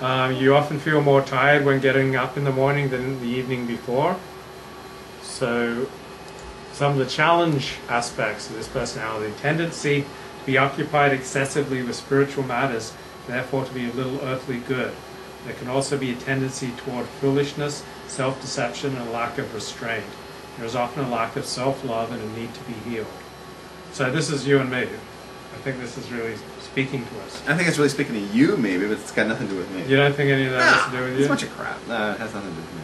Um, you often feel more tired when getting up in the morning than the evening before. So, some of the challenge aspects of this personality tendency to be occupied excessively with spiritual matters, therefore to be a little earthly good. There can also be a tendency toward foolishness, self deception, and a lack of restraint. There is often a lack of self love and a need to be healed. So, this is you and me. I think this is really speaking to us. I think it's really speaking to you, maybe, but it's got nothing to do with me. You don't think any of that has to do with you? It's a bunch of crap. No, it has nothing to do with me.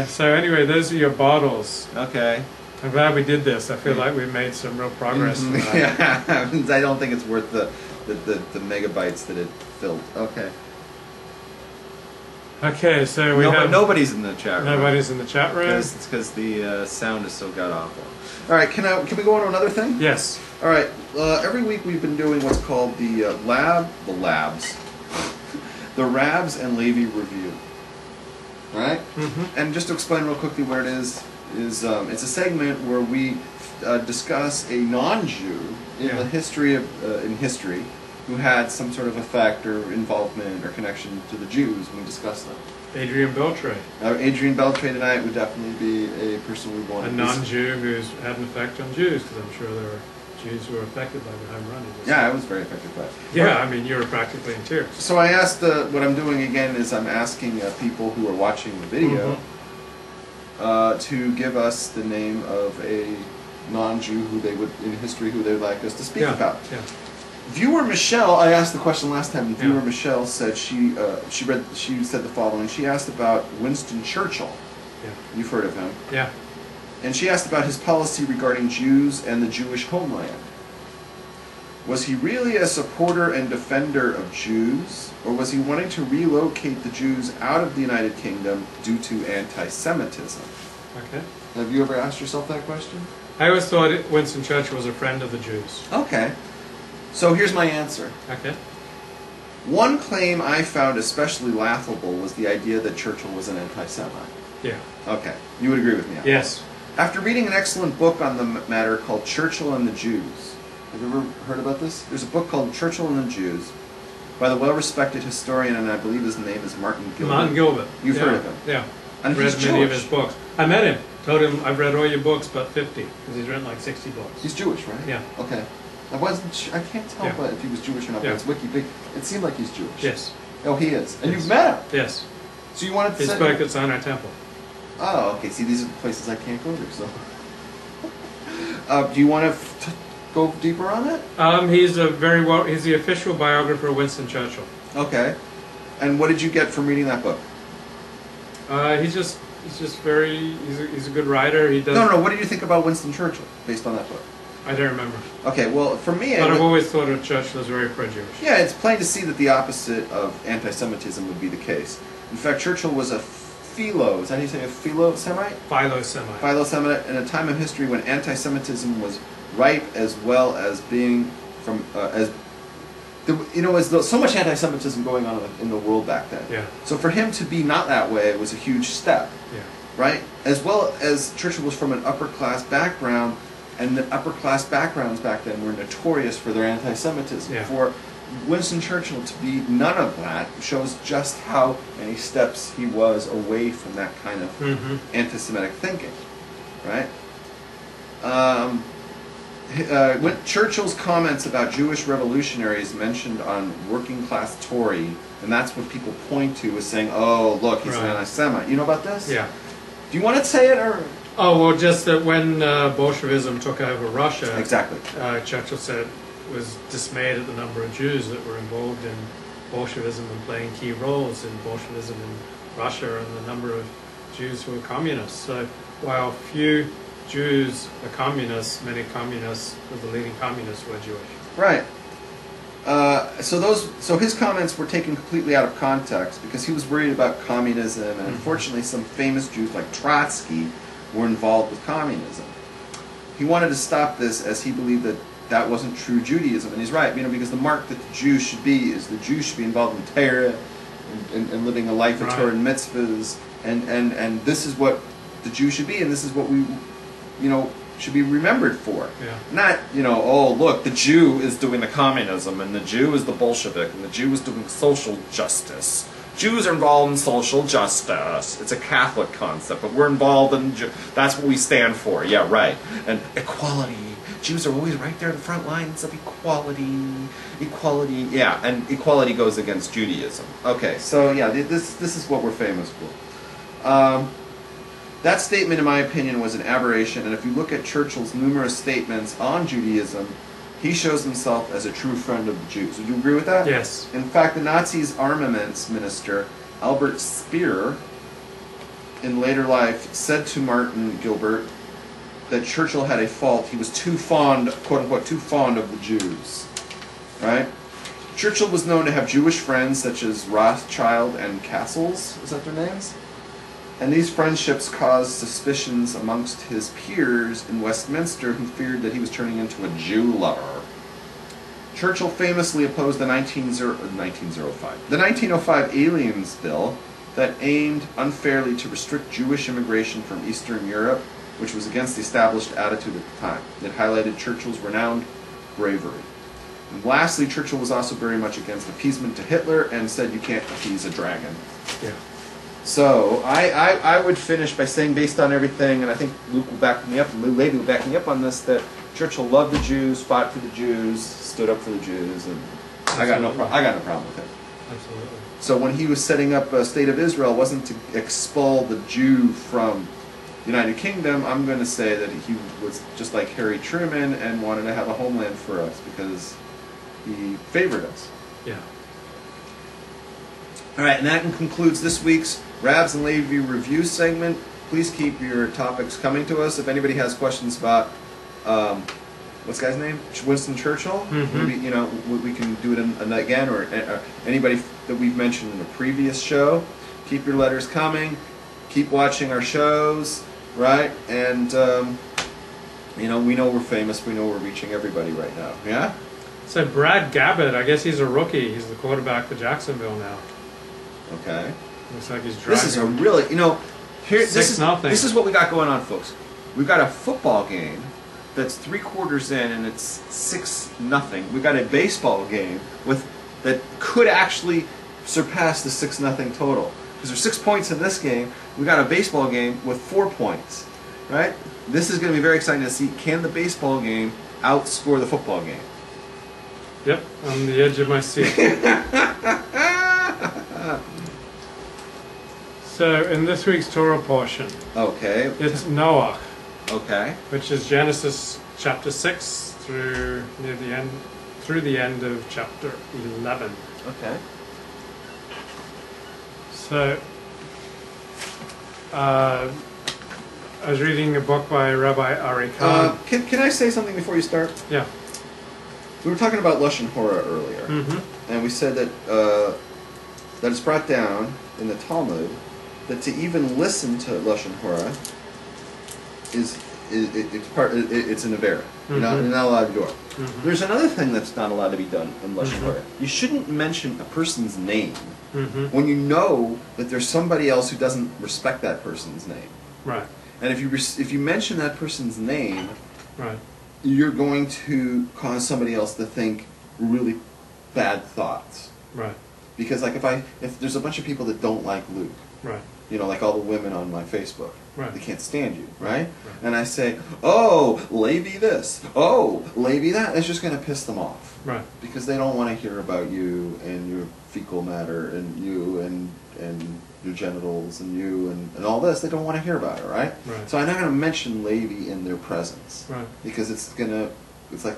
Okay, so anyway, those are your bottles. Okay. I'm glad we did this. I feel like we made some real progress. Mhm, yeah, I don't think it's worth the, the, the, the megabytes that it filled. Okay. Okay, so we No- have nobody's in the chat room. nobody's in the chat room. Because it's because the uh, sound is so god awful. All right, can I can we go on to another thing? Yes. All right. Uh, every week we've been doing what's called the uh, lab, the labs, the Rabbs and Levy review. All right. hmm And just to explain real quickly where it is, is um, it's a segment where we uh, discuss a non-Jew in Yeah. the history of uh, in history who had some sort of effect or involvement or connection to the Jews. when We discuss them. Adrian Beltre, Uh, Adrian Beltre tonight would definitely be a person we want a non-Jew who's had an effect on Jews, because I'm sure there were Jews who were affected by the home run. Yeah, I was very affected by it. Yeah, I mean, you were practically in tears. So I asked, uh, what I'm doing again is I'm asking uh, people who are watching the video Mm-hmm. uh, to give us the name of a non-Jew who they would, in history, who they would like us to speak yeah. about. Yeah. Viewer Michelle, I asked the question last time. and Viewer Yeah. Michelle said she uh, she read she said the following. She asked about Winston Churchill. Yeah. You've heard of him, Yeah. and she asked about his policy regarding Jews and the Jewish homeland. Was he really a supporter and defender of Jews, or was he wanting to relocate the Jews out of the United Kingdom due to anti-Semitism? Okay. Have you ever asked yourself that question? I always thought Winston Churchill was a friend of the Jews. Okay. So here's my answer. Okay. One claim I found especially laughable was the idea that Churchill was an anti-Semite. Yeah. Okay, you would agree with me on that. Yes. After reading an excellent book on the matter called Churchill and the Jews, have you ever heard about this? There's a book called Churchill and the Jews by the well-respected historian, and I believe his name is Martin Gilbert. Martin Gilbert. You've yeah. heard of him. Yeah. And read he's many of Jewish. his books. I met him. Told him I've read all your books, but 50, because he's written like 60 books. He's Jewish, right? Yeah. Okay. I wasn't. su- I can't tell Yeah. but if he was Jewish or not. Yeah. But it's wiki. big. It seemed like he's Jewish. Yes. Oh, he is. And Yes. you've met him. Yes. So you wanted to He spoke at Sinai Temple. Oh, okay. See, these are the places I can't go to. So, uh, do you want to f- t- go deeper on it? Um, he's a very well. He's the official biographer of Winston Churchill. Okay. And what did you get from reading that book? Uh, he's just he's just very he's a, he's a good writer. He does. No, no, no. What did you think about Winston Churchill based on that book? I don't remember. Okay. Well, for me, But it I've always thought of Churchill as very pro-Jewish. yeah, it's plain to see that the opposite of anti-Semitism would be the case. In fact, Churchill was a philo. Is that how you say a philo-Semite? Philo-Semite. Philo-Semite in a time of history when anti-Semitism was ripe as well as being from uh, as the, you know as the, so much anti-Semitism going on in the, in the world back then. Yeah. So for him to be not that way was a huge step, Yeah. right? As well as Churchill was from an upper class background, and the upper class backgrounds back then were notorious for their anti-Semitism. Yeah. For Winston Churchill to be none of that shows just how many steps he was away from that kind of Mm-hmm. anti-Semitic thinking, right? Um, uh, when Churchill's comments about Jewish revolutionaries mentioned on Working Class Tory, and that's what people point to as saying, "Oh, look, he's an anti-Semite." You know about this? Yeah. Do you want to say it or Oh well, just that when uh, Bolshevism took over Russia, exactly? uh, Churchill said was dismayed at the number of Jews that were involved in Bolshevism and playing key roles in Bolshevism in Russia, and the number of Jews who were communists. So while few Jews are communists, many communists, the leading communists, were Jewish. Right. Uh, so those, so his comments were taken completely out of context because he was worried about communism, and Mhm. unfortunately, some famous Jews like Trotsky were involved with communism. He wanted to stop this as he believed that that wasn't true Judaism, and he's right. You know, because the mark that the Jew should be is the Jew should be involved in Torah and, and, and living a life of Right. Torah and mitzvahs, and, and and this is what the Jew should be, and this is what we, you know, should be remembered for. Yeah. Not, you know, oh, look, the Jew is doing the communism, and the Jew is the Bolshevik, and the Jew is doing social justice. Jews are involved in social justice. It's a Catholic concept, but we're involved in. Ju- that's what we stand for. Yeah, right. And equality. Jews are always right there in the front lines of equality. Equality. Yeah, and equality goes against Judaism. Okay, so yeah, this this is what we're famous for. Um, that statement, in my opinion, was an aberration, and if you look at Churchill's numerous statements on Judaism, he shows himself as a true friend of the Jews. Would you agree with that? Yes. In fact, the Nazis' armaments minister, Albert Speer, in later life, said to Martin Gilbert that Churchill had a fault. He was too fond, quote unquote, too fond of the Jews. Right? Churchill was known to have Jewish friends such as Rothschild and Castles. Is that their names? And these friendships caused suspicions amongst his peers in Westminster who feared that he was turning into a Jew lover. Churchill famously opposed the 19, 1905, uh, the 1905 Aliens Bill that aimed unfairly to restrict Jewish immigration from Eastern Europe, which was against the established attitude at the time. It highlighted Churchill's renowned bravery. And lastly, Churchill was also very much against appeasement to Hitler and said you can't appease a dragon. Yeah. So I, I, I would finish by saying, based on everything, and I think Luke will back me up, and Lou will back me up on this, that Churchill loved the Jews, fought for the Jews, stood up for the Jews, and I got no pro- I got no problem with it. Absolutely. So when he was setting up a state of Israel, it wasn't to expel the Jew from the United Kingdom. I'm going to say that he was just like Harry Truman and wanted to have a homeland for us because he favored us. Yeah. All right, and that concludes this week's Rabbs and Levy review segment. Please keep your topics coming to us. If anybody has questions about um, what's the guy's name, Winston Churchill, Mhm. maybe you know we, we can do it in, in- again, or uh, anybody that we've mentioned in a previous show. Keep your letters coming. Keep watching our shows, right? And um, you know we know we're famous. We know we're reaching everybody right now. Yeah. So Brad Gabbard, I guess he's a rookie. He's the quarterback for Jacksonville now. Okay. Looks like he's driving. This is a really, you know, here this Six is nothing. this is what we got going on, folks. We've got a football game that's three quarters in and it's six nothing. We've got a baseball game with that could actually surpass the six nothing total because there's six points in this game. We got a baseball game with four points, right? This is going to be very exciting to see. Can the baseball game outscore the football game? Yep, on the edge of my seat. so in this week's Torah portion, Okay. it's Noah, Okay. which is Genesis chapter six through near the end, through the end of chapter eleven. Okay. So, uh, I was reading a book by Rabbi Ari Kahn. Uh, can, can I say something before you start? yeah. We were talking about Lashon Hora earlier, Mm-hmm. and we said that uh, that it's brought down in the Talmud that to even listen to Lashon Hora is, is it, it's part it, it's an avera. You're, not, Mhm. you're not allowed to do it. Mhm. There's another thing that's not allowed to be done in Lashon Mhm. Hora. You shouldn't mention a person's name Mm-hmm. when you know that there's somebody else who doesn't respect that person's name. Right. And if you if you mention that person's name, Right. you're going to cause somebody else to think really bad thoughts. Right. Because like if I if there's a bunch of people that don't like Luke, Right. you know, like all the women on my Facebook, Right. they can't stand you, right? Right. And I say, oh, Levy this, oh, Levy that, it's just going to piss them off Right. because they don't want to hear about you and your fecal matter and you and and your genitals and you and, and all this. They don't want to hear about it, right? Right. So I'm not going to mention Levy in their presence Right. because it's gonna it's like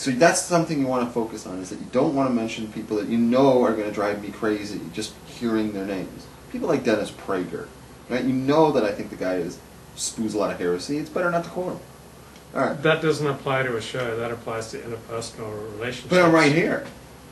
so that's something you want to focus on is that you don't want to mention people that you know are going to drive me crazy just hearing their names. People like dennis prager right? You know that i think the guy is spews a lot of heresy. It's better not to quote him. All right. That doesn't apply to a show. That applies to interpersonal relationships. but i'm right here.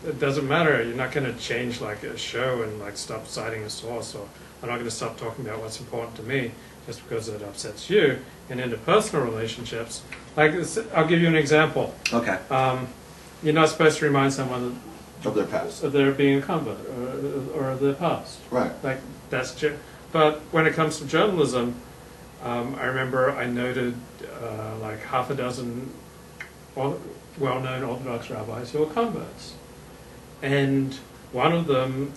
It doesn't matter. You're not going to change like a show and like stop citing a source, or I'm not going to stop talking about what's important to me just because it upsets you. In interpersonal relationships, like this, I'll give you an example. okay Um, you're not supposed to remind someone of their past of their being a convert or, or of their past. right Like that's ju- but when it comes to journalism, Um, I remember I noted uh, like half a dozen well- well-known Orthodox rabbis who were converts. And one of them